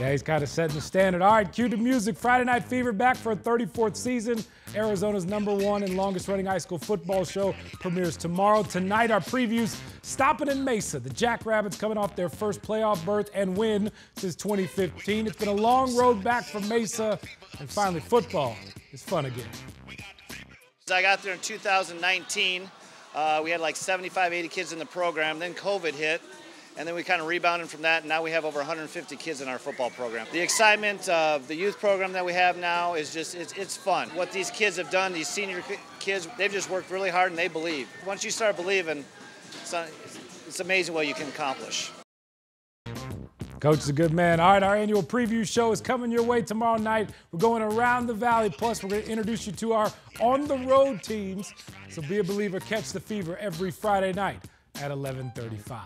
Yeah, he's kind of setting the standard. All right, cue the music. Friday Night Fever back for a 34th season. Arizona's number one and longest running high school football show premieres tomorrow. Tonight, our previews stopping in Mesa. The Jackrabbits coming off their first playoff berth and win since 2015. It's been a long road back from Mesa, and finally, football is fun again. I got there in 2019. Uh, we had like 75, 80 kids in the program. Then COVID hit, and then we kind of rebounded from that. And now we have over 150 kids in our football program. The excitement of the youth program that we have now is just it's, it's fun. What these kids have done, these senior kids, they've just worked really hard and they believe. Once you start believing, it's, it's amazing what you can accomplish. Coach is a good man. All right, our annual preview show is coming your way tomorrow night. We're going around the valley. Plus, we're going to introduce you to our on the road teams. So be a believer, catch the fever every Friday night at 11:35.